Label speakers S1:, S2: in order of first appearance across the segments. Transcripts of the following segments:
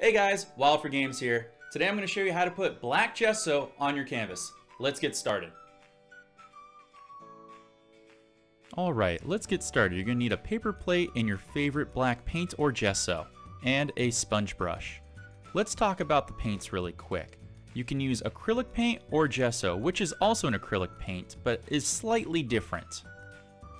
S1: Hey guys, Wild for Games here. Today I'm going to show you how to put black gesso on your canvas. Let's get started. Alright, let's get started. You're going to need a paper plate and your favorite black paint or gesso, and a sponge brush. Let's talk about the paints really quick. You can use acrylic paint or gesso, which is also an acrylic paint, but is slightly different.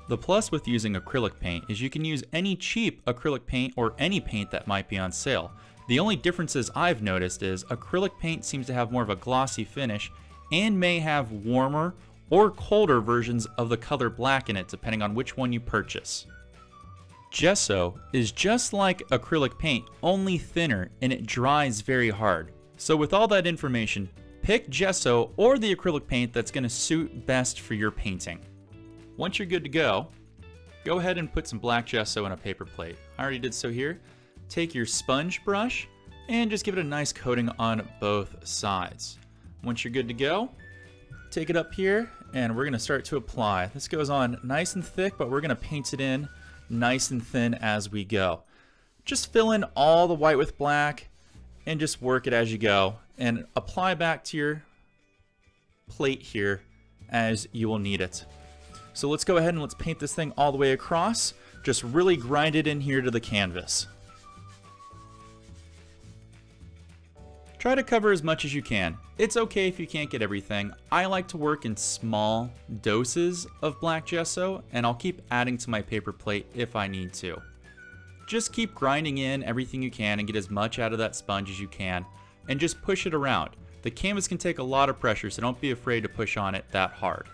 S1: The plus with using acrylic paint is you can use any cheap acrylic paint or any paint that might be on sale. The only differences I've noticed is acrylic paint seems to have more of a glossy finish and may have warmer or colder versions of the color black in it depending on which one you purchase. Gesso is just like acrylic paint, only thinner and it dries very hard. So with all that information, pick gesso or the acrylic paint that's going to suit best for your painting. Once you're good to go, go ahead and put some black gesso in a paper plate. I already did so here take your sponge brush and just give it a nice coating on both sides. Once you're good to go, take it up here and we're gonna start to apply. This goes on nice and thick, but we're gonna paint it in nice and thin as we go. Just fill in all the white with black and just work it as you go and apply back to your plate here as you will need it. So let's go ahead and let's paint this thing all the way across. Just really grind it in here to the canvas. Try to cover as much as you can. It's okay if you can't get everything. I like to work in small doses of black gesso, and I'll keep adding to my paper plate if I need to. Just keep grinding in everything you can and get as much out of that sponge as you can, and just push it around. The canvas can take a lot of pressure, so don't be afraid to push on it that hard.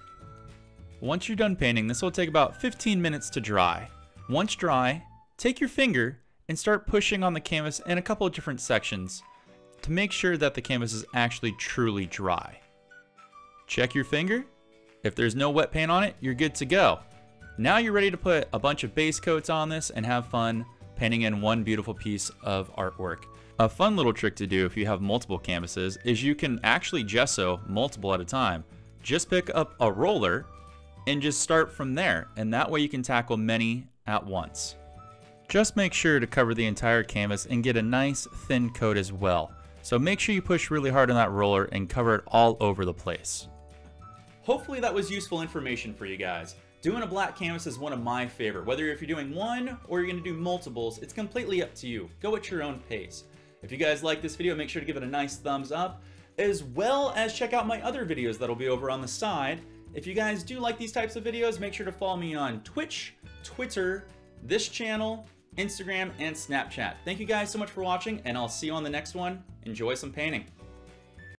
S1: Once you're done painting, this will take about 15 minutes to dry. Once dry, take your finger and start pushing on the canvas in a couple of different sections to make sure that the canvas is actually truly dry. Check your finger. If there's no wet paint on it, you're good to go. Now you're ready to put a bunch of base coats on this and have fun painting in one beautiful piece of artwork. A fun little trick to do if you have multiple canvases is you can actually gesso multiple at a time. Just pick up a roller and just start from there and that way you can tackle many at once. Just make sure to cover the entire canvas and get a nice thin coat as well. So make sure you push really hard on that roller and cover it all over the place. Hopefully that was useful information for you guys. Doing a black canvas is one of my favorite. Whether if you're doing one or you're gonna do multiples, it's completely up to you. Go at your own pace. If you guys like this video, make sure to give it a nice thumbs up, as well as check out my other videos that'll be over on the side. If you guys do like these types of videos, make sure to follow me on Twitch, Twitter, this channel, Instagram, and Snapchat. Thank you guys so much for watching, and I'll see you on the next one. Enjoy some painting.